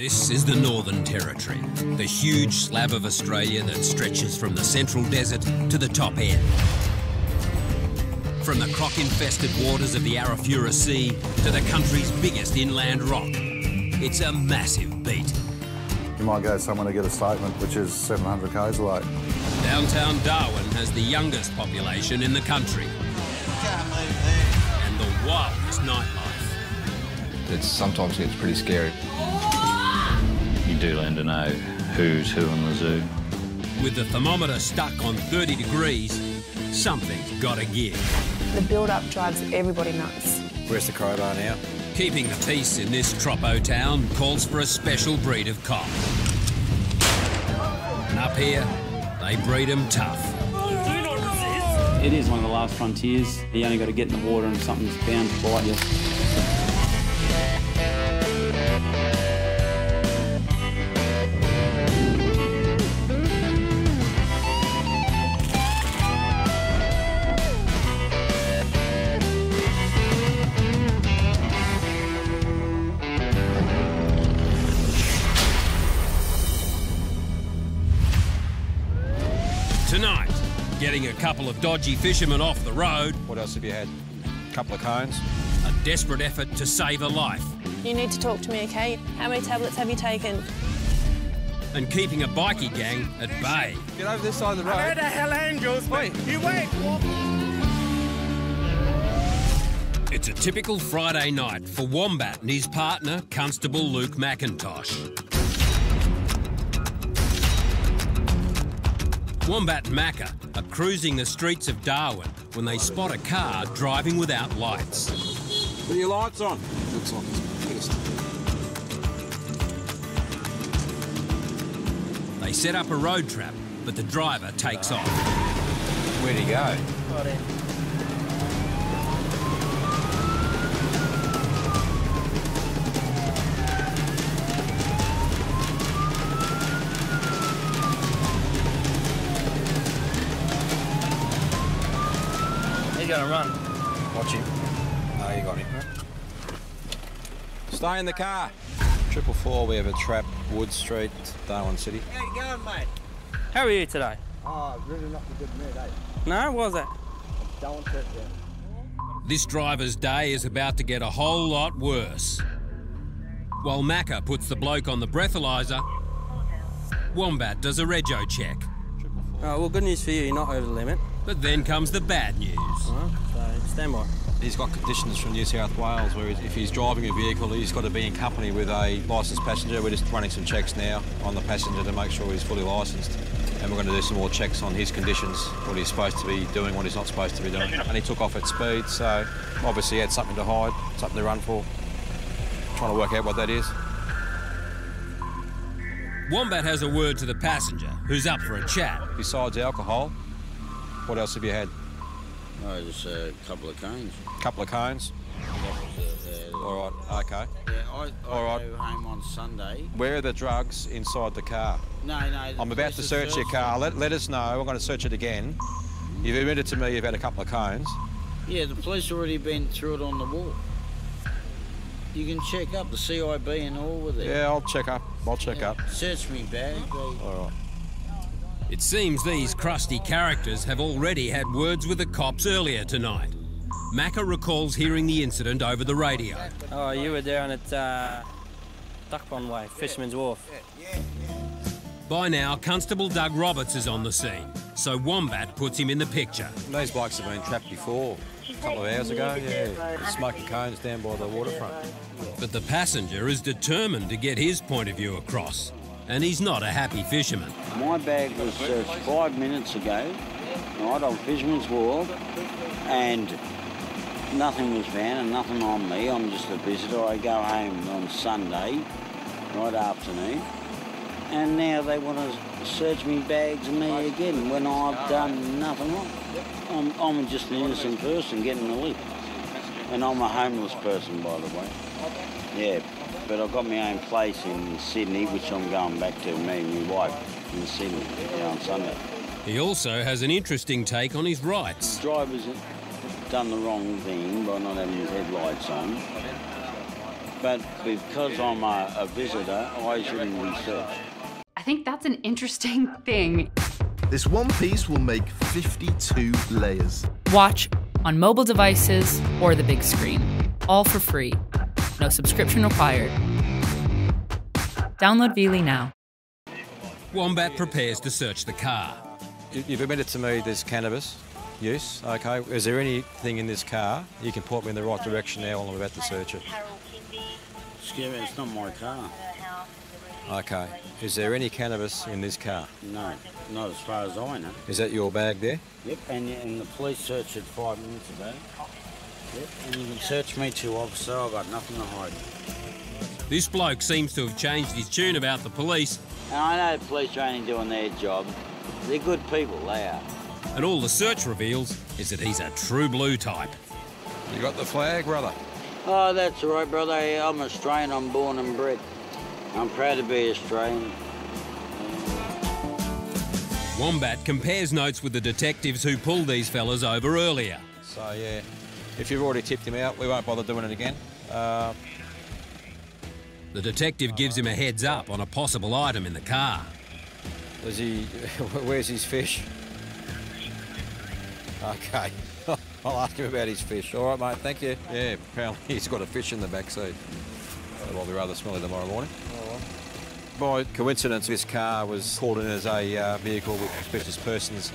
This is the Northern Territory, the huge slab of Australia that stretches from the central desert to the top end. From the croc-infested waters of the Arafura Sea to the country's biggest inland rock. It's a massive beat. You might go somewhere to get a statement, which is 700 k's away. Downtown Darwin has the youngest population in the country. And the wildest nightlife. It's sometimes gets pretty scary. You do learn to know who's who in the zoo. With the thermometer stuck on 30 degrees, something's got to give. The build-up drives everybody nuts. Where's the crowbar now? Keeping the peace in this tropo town calls for a special breed of cop. And up here, they breed them tough. It is one of the last frontiers. You only got to get in the water and something's bound to bite you. Couple of dodgy fishermen off the road, What else have you had? A couple of cones. a desperate effort to save a life, You need to talk to me, okay? How many tablets have you taken? and keeping a bikie gang at bay. Get over this side of the road. Where the hell angels, Wait. You wait. It's a typical Friday night for Wombat and his partner, Constable Luke McIntosh. Wombat and Macca are cruising the streets of Darwin when they spot a car driving without lights. Put your lights on. Looks like it's pissed. They set up a road trap, but the driver takes off. Where'd he go? He's gonna run. Watch him. No, you got him. Stay in the car. Triple four, we have a trap, Wood Street, Darwin City. How you going, mate? How are you today? Oh, really not a good mood, eh? No, what was that? Don't sit. This driver's day is about to get a whole lot worse. While Macca puts the bloke on the breathalyzer, Wombat does a rego check. Oh, well, good news for you, you're not over the limit. But then comes the bad news. All right, so stand by. He's got conditions from New South Wales where if he's driving a vehicle, he's got to be in company with a licensed passenger. We're just running some checks now on the passenger to make sure he's fully licensed. And we're going to do some more checks on his conditions, what he's supposed to be doing, what he's not supposed to be doing. And he took off at speed, so obviously he had something to hide, something to run for. Trying to work out what that is. Wombat has a word to the passenger, who's up for a chat. Besides alcohol, what else have you had? Oh, just a couple of cones. couple of cones. Uh, All right, okay. yeah, I, I All right. go home on Sunday. Where are the drugs inside the car? No, no. I'm about to search your car. Let, let us know. We're going to search it again. You've admitted to me you've had a couple of cones. Yeah, the police already been through it on the wall. You can check up the CIB and all with it. Yeah, I'll check up. I'll check up. Search me bag. All right. It seems these crusty characters have already had words with the cops earlier tonight. Macca recalls hearing the incident over the radio. Oh, you were down at uh, Duck Pond Way, Fisherman's Wharf. By now, Constable Doug Roberts is on the scene, so Wombat puts him in the picture. These bikes have been trapped before. A couple of hours ago, yeah. Smoking cones down by the waterfront. But the passenger is determined to get his point of view across, and he's not a happy fisherman. my bag was searched five minutes ago, right, on Fisherman's Wharf, and nothing was found and nothing on me. I'm just a visitor. I go home on Sunday, right afternoon, and now they want to search me bags and me again when I've done nothing wrong. I'm, I'm just an innocent person getting a lick. And I'm a homeless person, by the way. Yeah, but I've got my own place in Sydney, which I'm going back to, me and my wife in Sydney yeah, on Sunday. He also has an interesting take on his rights. Driver's done the wrong thing by not having his headlights on. but because I'm a, a visitor, I shouldn't be searched. I think that's an interesting thing. This one piece will make 52 layers. Watch on mobile devices or the big screen. All for free. No subscription required. Download Veely now. Wombat prepares to search the car. You- You've admitted to me there's cannabis use. Okay. Is there anything in this car you can point me in the right direction now while I'm about to search it? Excuse me, it's not my car. Okay. Is there any cannabis in this car? No, not as far as I know. Is that your bag there? Yep, and, and the police searched it five minutes ago. Yep, and you can search me too, officer. I've got nothing to hide. This bloke seems to have changed his tune about the police, And I know the police are only doing their job. They're good people, they are. and all the search reveals is that he's a true blue type. You got the flag, brother? Oh, that's all right, brother. I'm Australian. I'm born and bred. I'm proud to be Australian. Wombat compares notes with the detectives who pulled these fellas over earlier. So, yeah. If you've already tipped him out, we won't bother doing it again. Uh, The detective gives him a heads up on a possible item in the car. does he... Where's his fish? Okay. I'll ask him about his fish. All right, mate, thank you. Yeah, apparently he's got a fish in the back seat. That'll be rather smelly tomorrow morning. By coincidence, this car was called in as a uh, vehicle with suspicious persons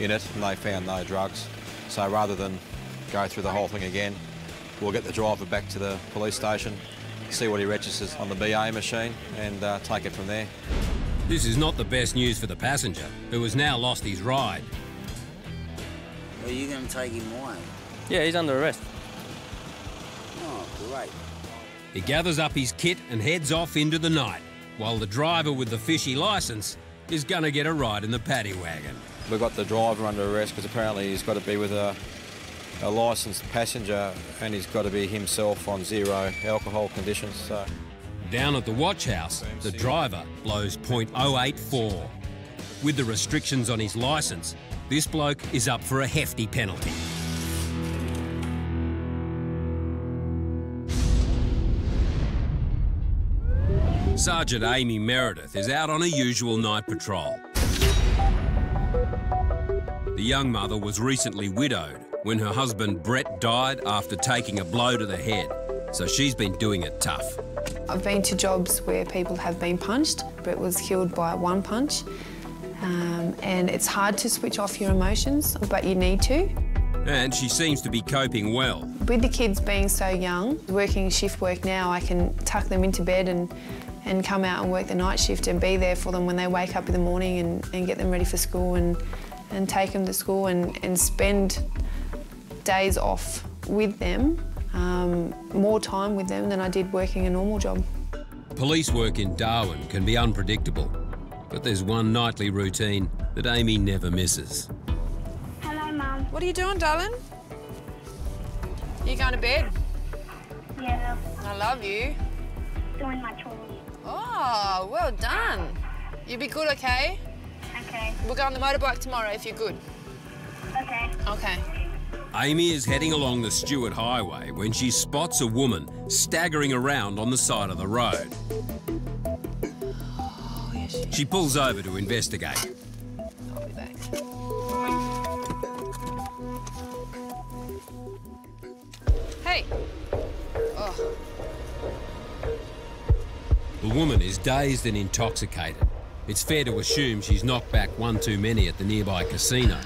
in it, and they found no drugs. So rather than go through the whole thing again, we'll get the driver back to the police station, see what he registers on the BA machine, and uh, take it from there. This is not the best news for the passenger, who has now lost his ride. Are you going to take him away? Yeah, he's under arrest. Oh, great. He gathers up his kit and heads off into the night, while the driver with the fishy licence is gonna get a ride in the paddy wagon. We've got the driver under arrest because apparently he's got to be with a, a licensed passenger and he's got to be himself on zero alcohol conditions. So Down at the watch house, the driver blows .084. With the restrictions on his licence, this bloke is up for a hefty penalty. Sergeant Amy Meredith is out on a usual night patrol. The young mother was recently widowed when her husband Brett died after taking a blow to the head, so she's been doing it tough. I've been to jobs where people have been punched. Brett was killed by one punch. Um, and it's hard to switch off your emotions, but you need to. And she seems to be coping well. With the kids being so young, working shift work now, I can tuck them into bed and, and come out and work the night shift and be there for them when they wake up in the morning and, and get them ready for school and, and take them to school and, and spend days off with them, um, more time with them than I did working a normal job. Police work in Darwin can be unpredictable, but there's one nightly routine that Amy never misses. Hello, Mum. What are you doing, darling? You going to bed? Yeah, I love you. doing my chores. Oh, well done. You be good, okay? Okay. We'll go on the motorbike tomorrow if you're good. Okay. Okay. Amy is heading along the Stuart Highway when she spots a woman staggering around on the side of the road. She pulls over to investigate. I'll be back. Hey. Oh, The woman is dazed and intoxicated. It's fair to assume she's knocked back one too many at the nearby casino.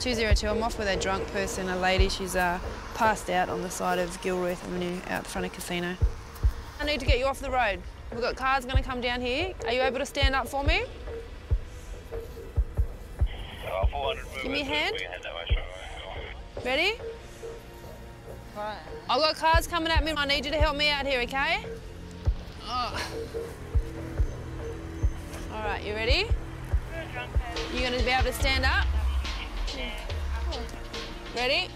202, I'm off with a drunk person, a lady. She's uh, passed out on the side of Gilruth Avenue out the front of casino. I need to get you off the road. We've got cars going to come down here. Are you able to stand up for me? Give me a hand. Ready? I've got cars coming at me. I need you to help me out here, okay? Oh. All right, you ready? Drunk lady You gonna be able to stand up? Ready?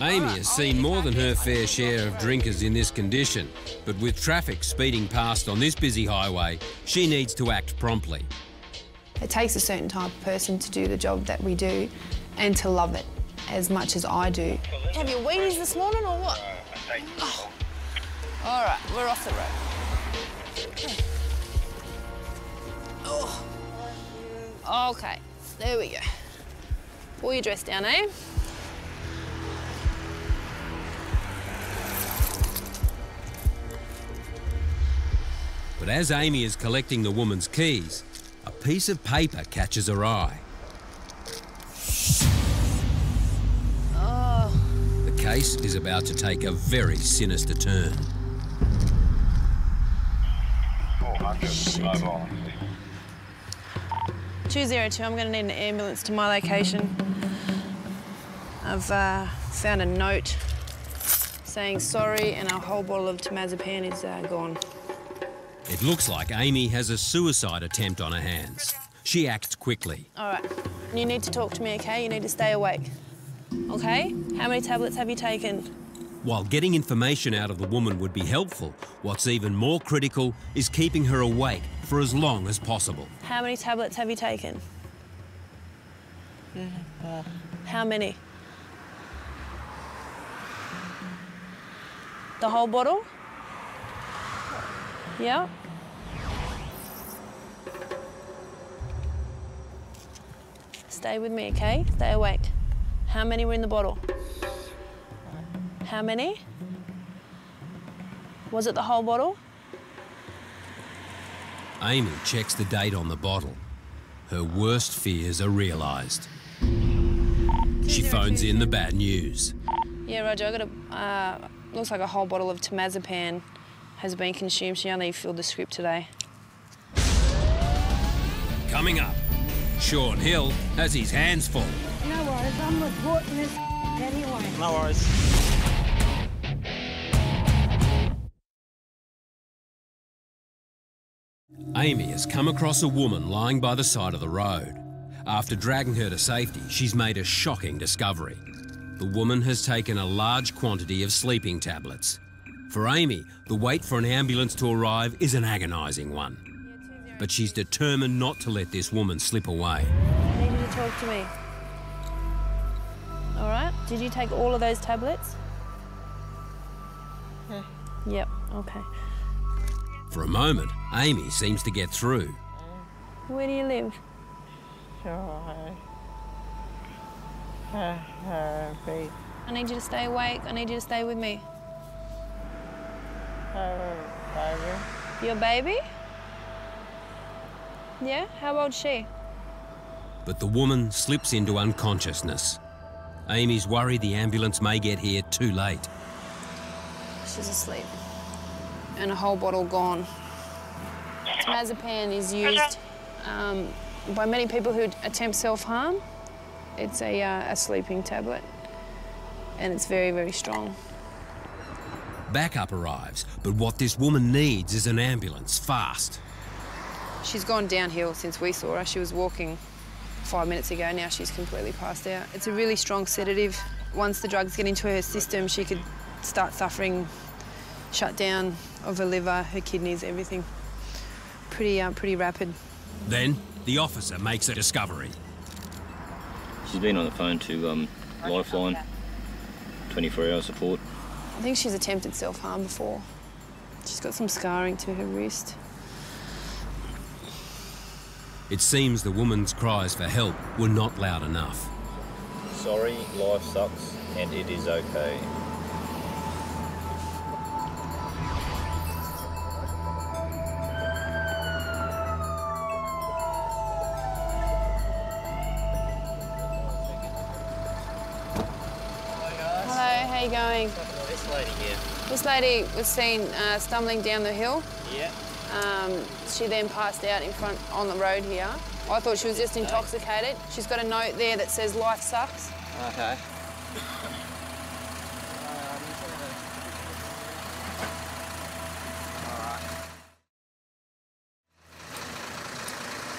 Amy has seen more than her fair share of drinkers in this condition, but with traffic speeding past on this busy highway, she needs to act promptly. It takes a certain type of person to do the job that we do and to love it as much as I do. Have your Wheaties this morning or what? Oh. All right, we're off the road. Oh. Okay, there we go. Pull your dress down, eh? But as Amy is collecting the woman's keys, a piece of paper catches her eye. Oh. The case is about to take a very sinister turn. 400 Shit. mobile. 202, I'm gonna need an ambulance to my location. I've uh, found a note saying sorry and a whole bottle of temazepam is uh, gone. It looks like Amy has a suicide attempt on her hands. She acts quickly. All right, you need to talk to me, okay? You need to stay awake, okay? How many tablets have you taken? While getting information out of the woman would be helpful, what's even more critical is keeping her awake for as long as possible. How many tablets have you taken? How many? The whole bottle? Yeah? Stay with me, okay? Stay awake. How many were in the bottle? How many? Was it the whole bottle? Amy checks the date on the bottle. Her worst fears are realised. She phones in the bad news. Yeah, Roger, I got a, uh, looks like a whole bottle of temazepam has been consumed. She only filled the script today. Coming up, Sean Hill has his hands full. No worries, I'm reporting this anyway. No worries. Amy has come across a woman lying by the side of the road. After dragging her to safety, she's made a shocking discovery. The woman has taken a large quantity of sleeping tablets. For Amy, the wait for an ambulance to arrive is an agonising one. But she's determined not to let this woman slip away. I need you to talk to me. All right, did you take all of those tablets? Yep, okay. For a moment, Amy seems to get through. Where do you live? I need you to stay awake. I need you to stay with me. Your baby? Yeah? How old's she? But the woman slips into unconsciousness. Amy's worried the ambulance may get here too late. She's asleep. And a whole bottle gone. Temazepam is used um, by many people who attempt self-harm. It's a, uh, a sleeping tablet, and it's very, very strong. Backup arrives, but what this woman needs is an ambulance, fast. She's gone downhill since we saw her. She was walking five minutes ago. Now she's completely passed out. It's a really strong sedative. Once the drugs get into her system, she could start suffering shutdown of her liver, her kidneys, everything. Pretty, uh, pretty rapid. Then, the officer makes a discovery. She's been on the phone to um, Lifeline, 24 hour support. I think she's attempted self-harm before. She's got some scarring to her wrist. It seems the woman's cries for help were not loud enough. Sorry, life sucks and it is okay. Lady was seen uh, stumbling down the hill. Yeah. Um, she then passed out in front on the road here. I thought she was just intoxicated. She's got a note there that says life sucks. Okay.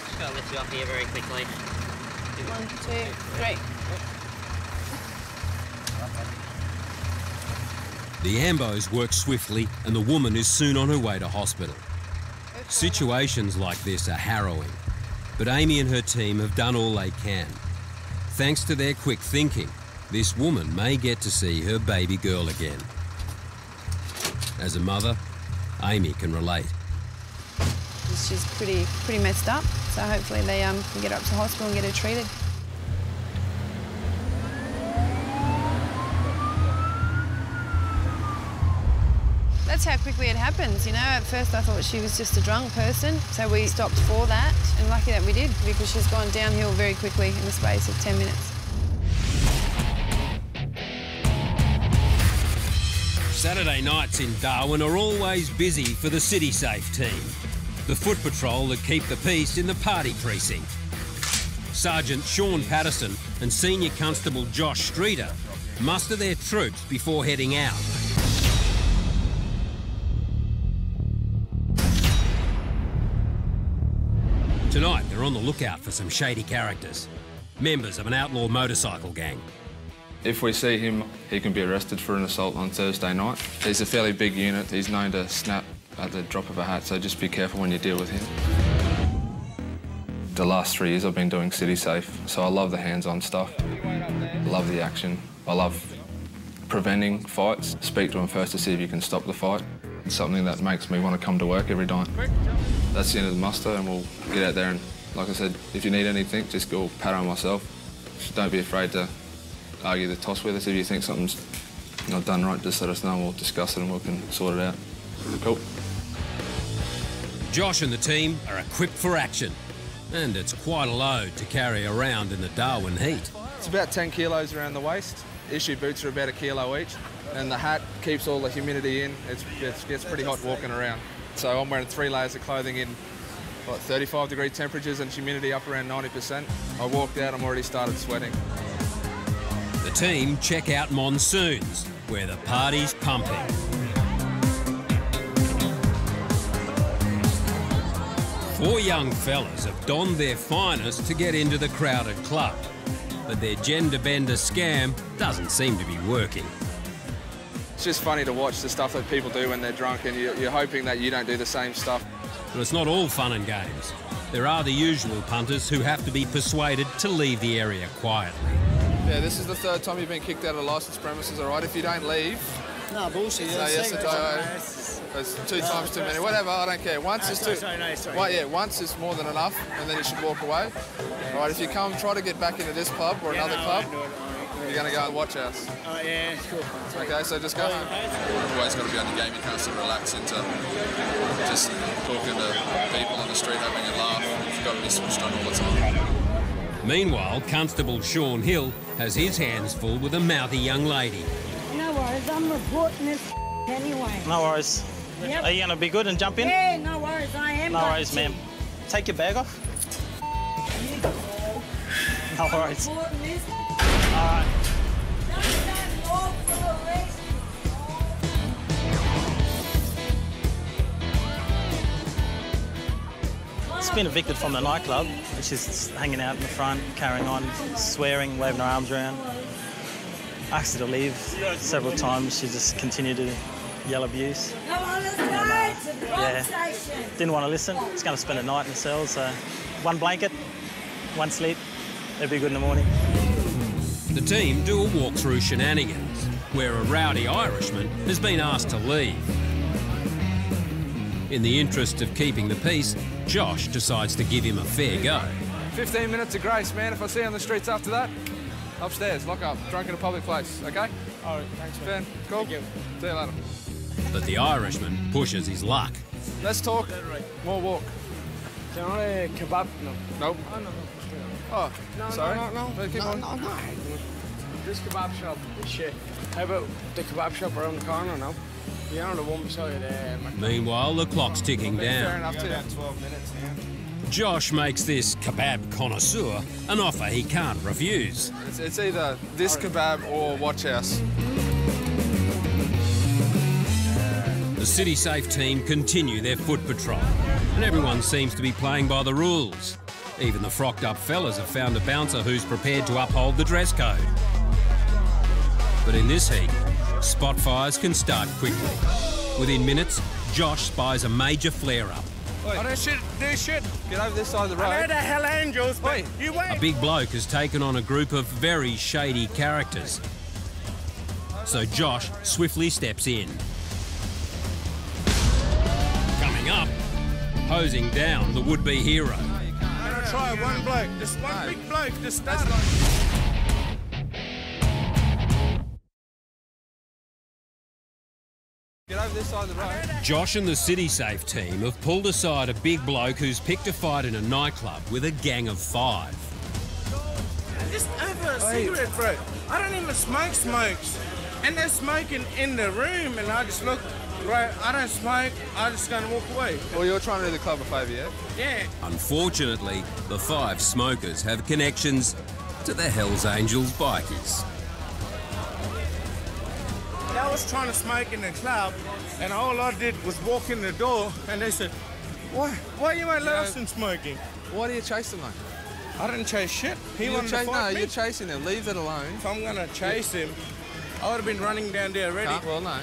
Just gotta lift you up here very quickly. One, two, three. The ambos work swiftly, and the woman is soon on her way to hospital. Situations like this are harrowing, but Amy and her team have done all they can. Thanks to their quick thinking, this woman may get to see her baby girl again. As a mother, Amy can relate. She's pretty pretty messed up, so hopefully they um, can get her up to hospital and get her treated. That's how quickly it happens, you know. At first I thought she was just a drunk person, so we stopped for that, and lucky that we did, because she's gone downhill very quickly in the space of 10 minutes. Saturday nights in Darwin are always busy for the City Safe team, the foot patrol that keep the peace in the party precinct. Sergeant Sean Patterson and Senior Constable Josh Streeter muster their troops before heading out. Lookout for some shady characters, members of an outlaw motorcycle gang. If we see him, he can be arrested for an assault on Thursday night. He's a fairly big unit. He's known to snap at the drop of a hat, so just be careful when you deal with him. The last three years I've been doing City Safe, so I love the hands-on stuff. Love the action. I love preventing fights. Speak to him first to see if you can stop the fight. It's something that makes me want to come to work every night. That's the end of the muster, and we'll get out there and, like I said, if you need anything, just go pat on myself. Don't be afraid to argue the toss with us. If you think something's not done right, just let us know and we'll discuss it and we can sort it out. Cool. Josh and the team are equipped for action, and it's quite a load to carry around in the Darwin heat. It's about 10 kilos around the waist. Issue boots are about a kilo each, and the hat keeps all the humidity in. It's, it gets pretty hot walking around. So I'm wearing three layers of clothing in what, 35 degree temperatures and humidity up around 90%. I walked out, I'm already started sweating. The team check out Monsoons, where the party's pumping. Four young fellas have donned their finest to get into the crowded club, but their gender bender scam doesn't seem to be working. It's just funny to watch the stuff that people do when they're drunk, and you're, you're hoping that you don't do the same stuff. But it's not all fun and games. There are the usual punters who have to be persuaded to leave the area quietly. Yeah, this is the third time you've been kicked out of licensed premises, all right? If you don't leave... No, bullshit. No, yes, it's, it's two times too many. Whatever, I don't care. Once No, is sorry, too... sorry, no, sorry. Well, yeah, once is more than enough, and then you should walk away. All right, if you come, try to get back into this club or Yeah, another no, I club, won't do it, I won't. you're going to go and watch us. Oh, yeah, cool. Okay, so just go home. always got to be on your game. You can't sort of relax into just talking to people on the street, having a laugh. You've got to be switched on all the time. Meanwhile, Constable Sean Hill has his hands full with a mouthy young lady. No worries, I'm reporting this anyway. No worries. Yep. Are you going to be good and jump in? Yeah, no worries, I am. No worries, ma'am. Take your bag off. No worries. All right. Been evicted from the nightclub. She's hanging out in the front, carrying on, swearing, waving her arms around. Asked her to leave several times. She just continued to yell abuse. To the Yeah. Didn't want to listen. It's going to spend a night in the cell, so one blanket, one sleep. It'll be good in the morning. The team do a walk through shenanigans, where a rowdy Irishman has been asked to leave. In the interest of keeping the peace, Josh decides to give him a fair go. 15 minutes of grace, man. If I see you on the streets after that, upstairs, lock up, drunk in a public place, okay? All right, thanks, Ben, cool? See you later. But the Irishman pushes his luck. Let's talk. More walk. Can I kebab? No. Nope. Oh, no. Oh, No, sorry. no, no, no. Keep no, on. no, no. This kebab shop is shit. How about the kebab shop around the corner now? You know, the one beside uh, Mc- Meanwhile, the clock's ticking Fair down. enough, too. 12 minutes now. Josh makes this kebab connoisseur an offer he can't refuse. It's, it's either this kebab or Watch House. The City Safe team continue their foot patrol, and everyone seems to be playing by the rules. Even the frocked up fellas have found a bouncer who's prepared to uphold the dress code. But in this heat, spot fires can start quickly. Within minutes, Josh spies a major flare up. I don't shit, do shit. Get over this side of the road. I know the hell angels, but you wait. A big bloke has taken on a group of very shady characters. So Josh swiftly steps in. Coming up, hosing down the would-be hero. Can I try one bloke? Just one big bloke to start. Get over this side of the road. Josh and the City Safe team have pulled aside a big bloke who's picked a fight in a nightclub with a gang of five. Just over a cigarette, bro. I don't even smoke smokes. And they're smoking in the room, and I just look, bro, I don't smoke, I'm just gonna walk away. Well, you're trying to do the club a favour, yeah? Yeah. Unfortunately, the five smokers have connections to the Hells Angels bikies. I was trying to smoke in the club, and all I did was walk in the door, and they said, why, why you ain't let us in smoking? Why do you chase them, mate? I didn't chase shit. He You're wanted cha- to fight no, me. you're chasing them. Leave it alone. If I'm gonna chase him, I would have been running down there already. Can't- well, no.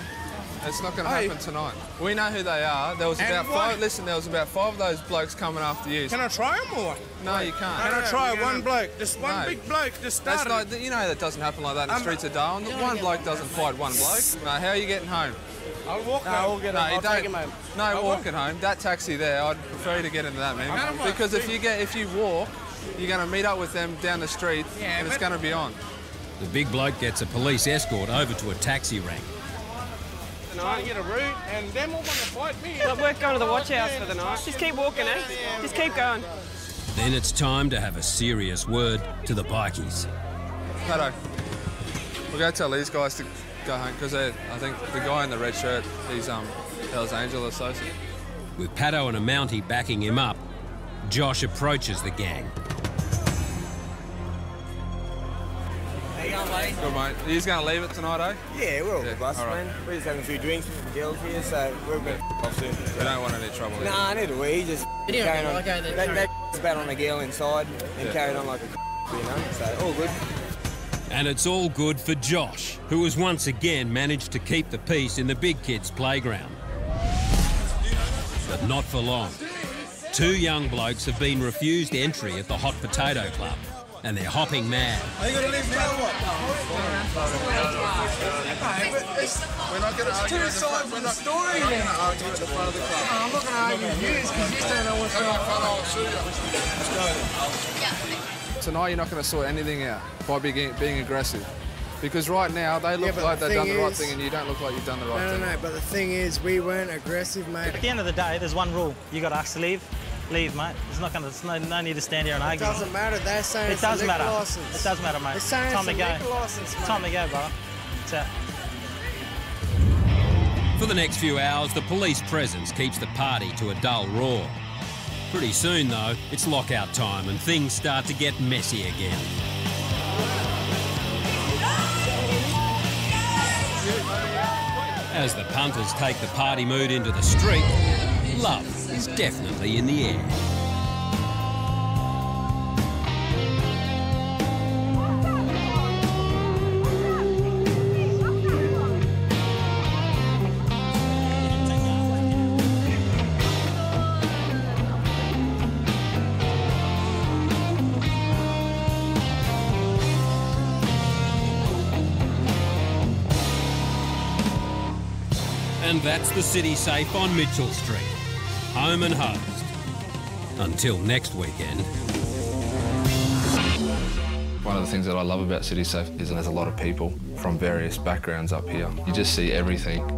It's not going to Hey. happen tonight. We know who they are. There was And about why- five. Listen, there was about five of those blokes coming after you. Can I try him or what? No, you can't. Can I try one bloke? Just one No. big bloke Just That's start not, it. you know that doesn't happen like that in the I'm- streets of Darwin. One bloke doesn't fight one bloke. No, how are you getting home? I'll walk No, home. no, you don't. No, I'll walking home. That taxi there, I'd prefer you to get into that, man. Because if you get, if you walk, you're going to meet up with them down the street, Yeah, and it's going to be on. The big bloke gets a police escort over to a taxi rank. Try and get a route, and them all want to fight me. Look, we're going to the watch house for the night. Just keep walking, eh? Just keep going. Then it's time to have a serious word to the bikies. Pato, we'll go tell these guys to go home because I think the guy in the red shirt, he's um, Hell's Angel associate. With Pato and a Mountie backing him up, Josh approaches the gang. Mate? Good mate. He's going to leave it tonight, eh? Yeah, we're all Yeah, good, boss, all right. man. We're just having a few drinks with some girls here, so we're going to off soon. We don't want any trouble. here. Nah, neither we. Just You carrying think on. I go there, They, carry they spat on a girl inside and Yeah. carried on like a you know, so all good. And it's all good for Josh, who has once again managed to keep the peace in the big kids' playground. But not for long. Two young blokes have been refused entry at the Hot Potato Club, and they're hopping mad. Are you going to leave now or what? We're not going to argue. two sides of the story We're now. not argue at the front of the club. I'm not going to argue with you because you don't know what's going on, Pato, on. I'll shoot you. Tonight you're not going to sort anything out by being, being aggressive. Because right now they look but like the they've done the right is- thing and you don't look like you've done the right No, thing. no, no, but the thing is, we weren't aggressive, mate. At the end of the day, there's one rule. You got to ask to leave. Leave, mate. It's not going to. There's no, no need to stand here and It argue. doesn't matter. They're saying It it's does matter. license. It does matter, mate. They're saying Time it's to go. license, mate. Time to go, brother. It's out. For the next few hours, the police presence keeps the party to a dull roar. Pretty soon, though, it's lockout time and things start to get messy again. As the punters take the party mood into the street, love is definitely in the air. And that's the City Safe on Mitchell Street. Until next weekend. One of the things that I love about City Safe is there's a lot of people from various backgrounds up here. You just see everything.